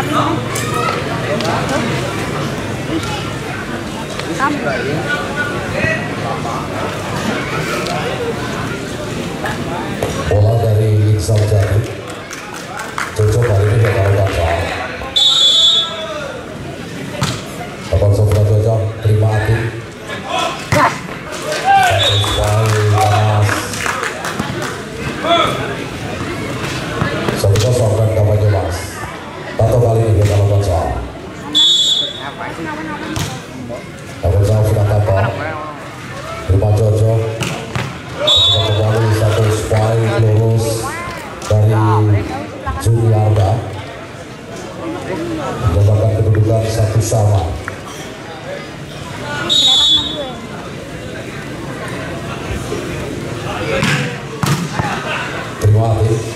tâm bola dari Iksal Jani cocok kali ini kalau Wadi.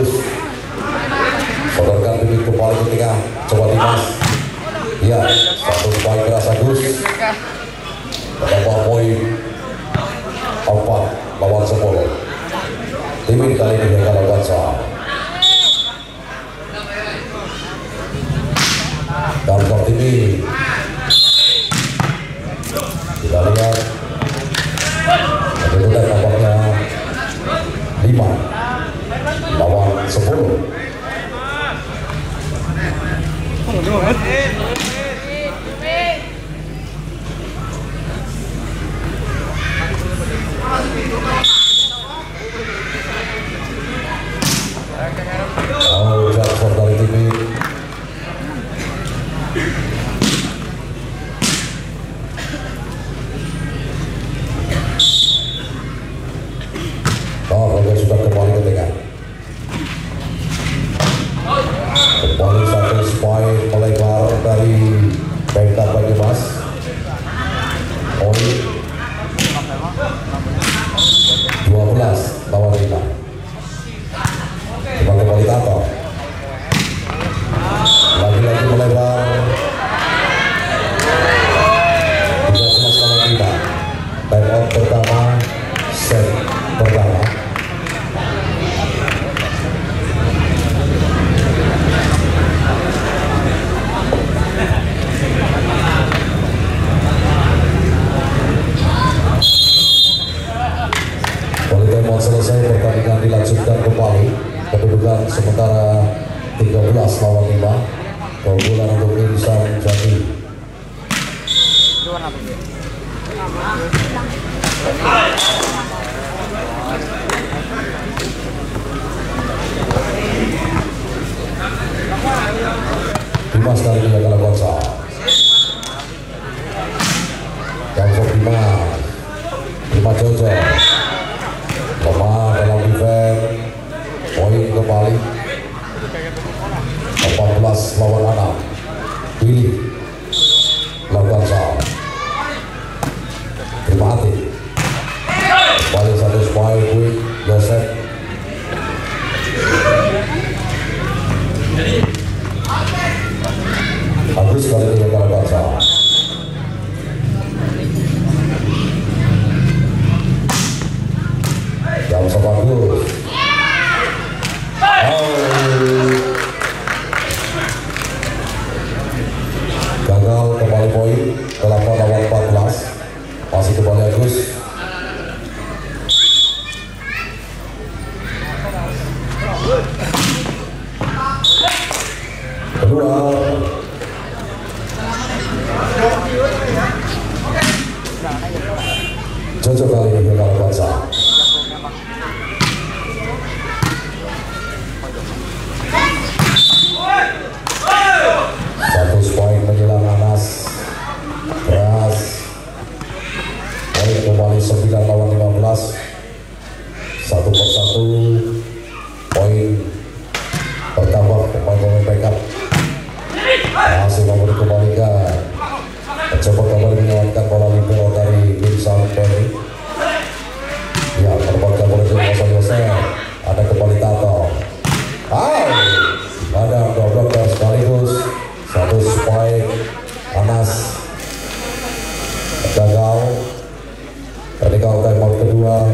with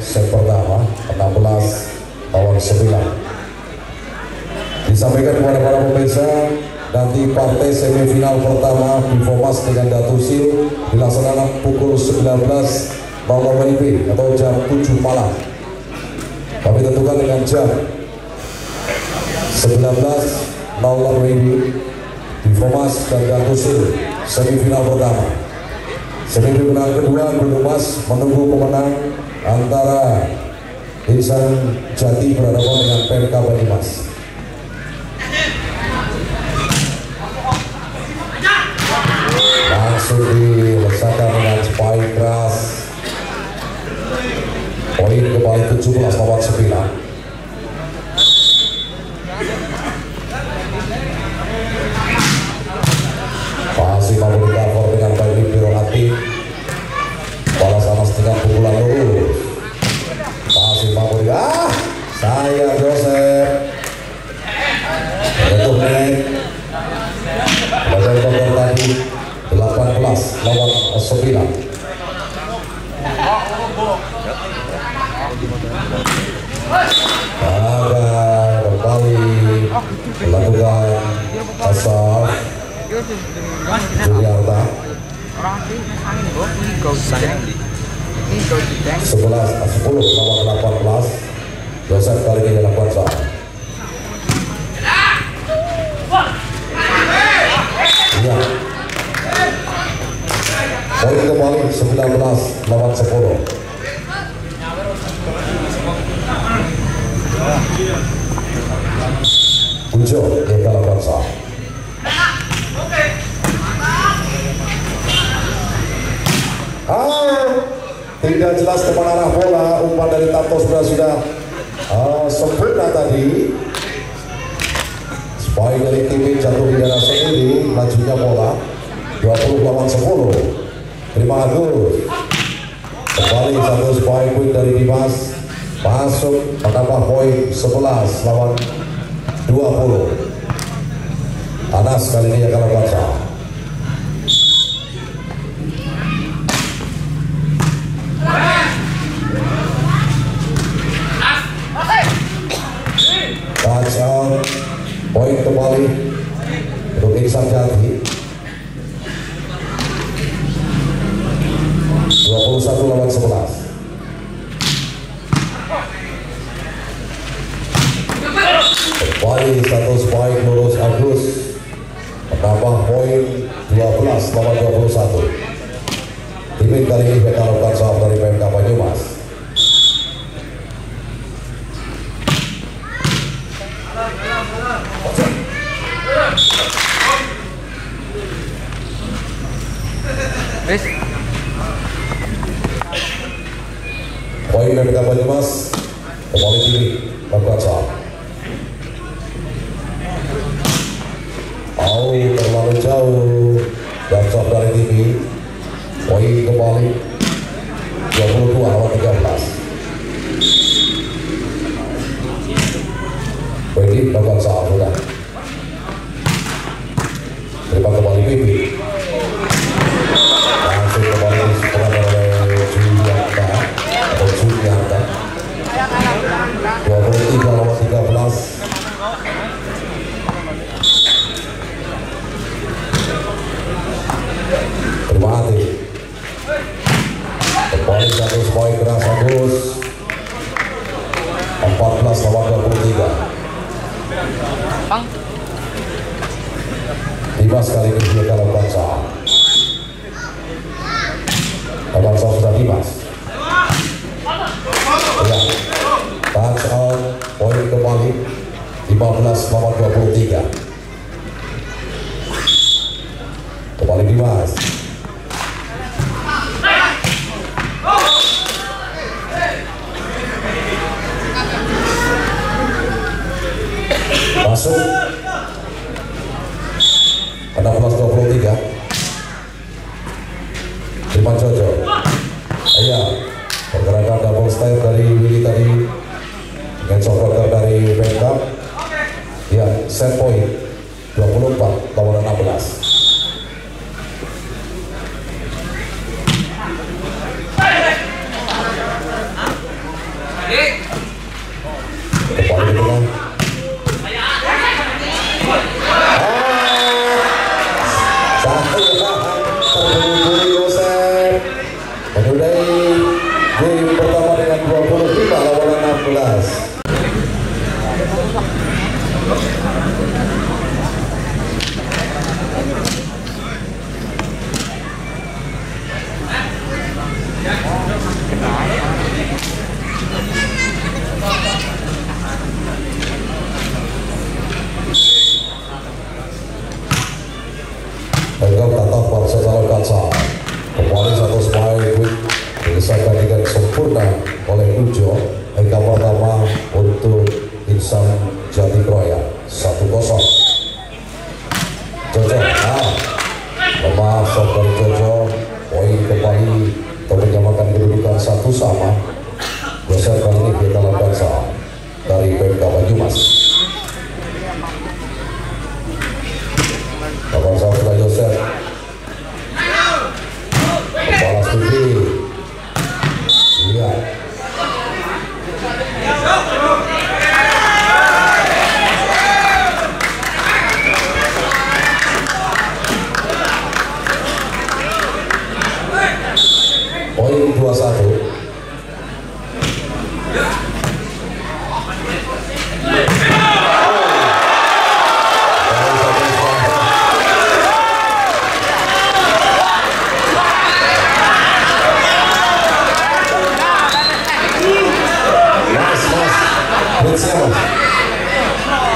set pertama 16 lawan 9 disampaikan kepada para pemirsa nanti partai semifinal pertama Bivomas dengan Datusil dilaksanakan pukul 19 WIB atau jam 7 malam. Kami tentukan dengan jam 19 WIB Bivomas dan Datusil semifinal pertama. Semifinal kedua Gunung Mas menunggu pemenang antara Insan Jati berhadapan dengan PMK Banyumas. Langsung dilesakan dengan spike keras. Poin kembali 17 lawan 9. tidak jelas ke mana arah bola umpan dari Tato sudah sudah uh, sempurna tadi. Spy dari TV jatuh di daerah sendiri majunya bola. 20 lawan 10 terima kasih. Kembali satu Spain pun dari Dimas. Masuk pertama poin 11 lawan 20 Anas kali ini ya akan baca. Mas poin kembali. Insan Jati. 21 lawan 11 Kembali satu poin lulus Agus. Menambah poin 12 lawan 21 Tim kali ini kita lakukan soal dari PMK Banyumas. 24 nomor 16 Kembali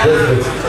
Evet.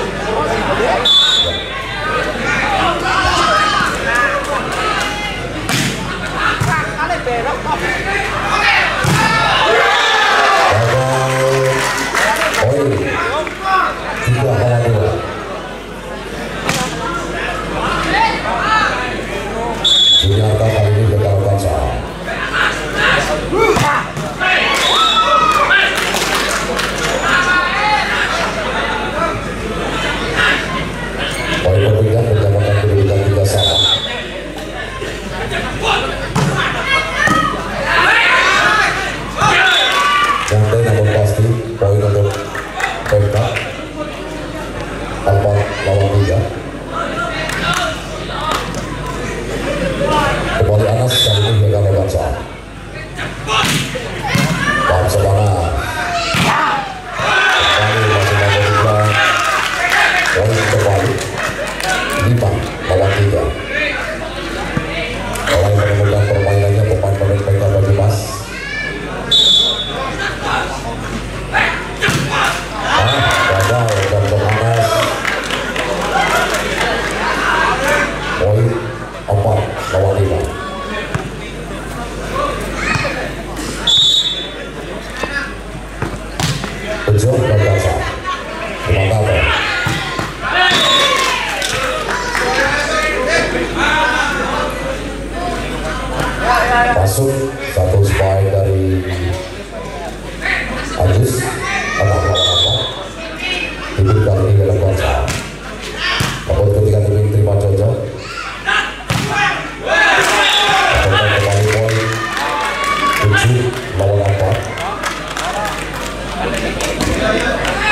Kembali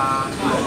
uh,